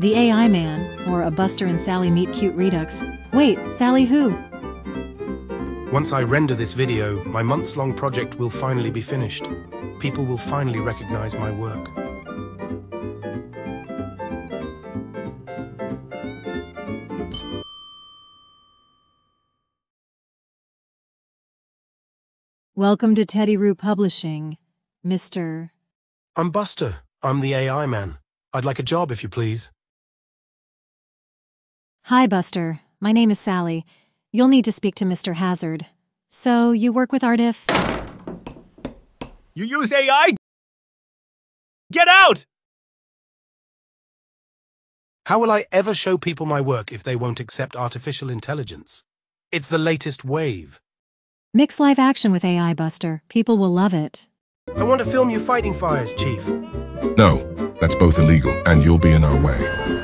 The AI Man, or a Buster and Sally meet cute Redux. Wait, Sally who? Once I render this video, my months-long project will finally be finished. People will finally recognize my work. Welcome to Teddy Roo Publishing, Mr. I'm Buster. I'm the AI man. I'd like a job if you please. Hi, Buster. My name is Sally. You'll need to speak to Mr. Hazard. So, you work with Artif? You use AI? Get out! How will I ever show people my work if they won't accept artificial intelligence? It's the latest wave. Mix live action with AI, Buster. People will love it. I want to film you fighting fires, Chief. No, that's both illegal, and you'll be in our way.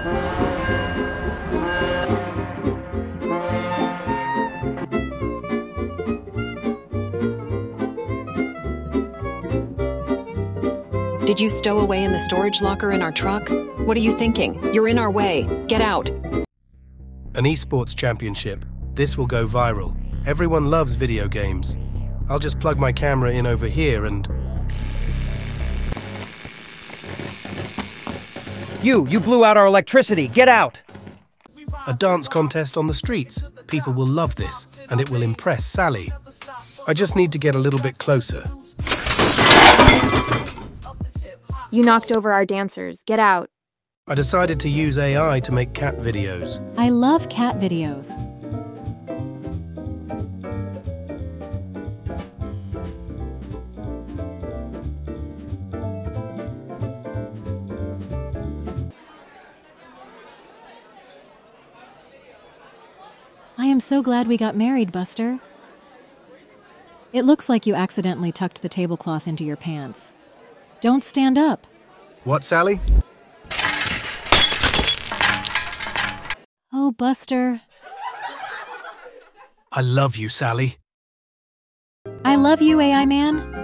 Did you stow away in the storage locker in our truck? What are you thinking? You're in our way. Get out. An esports championship. This will go viral. Everyone loves video games. I'll just plug my camera in over here and. You, you blew out our electricity. Get out. A dance contest on the streets. People will love this, and it will impress Sally. I just need to get a little bit closer. You knocked over our dancers. Get out. I decided to use AI to make cat videos. I love cat videos. I am so glad we got married, Buster. It looks like you accidentally tucked the tablecloth into your pants. Don't stand up. What, Sally? Oh, Buster. I love you, Sally. I love you, AI man.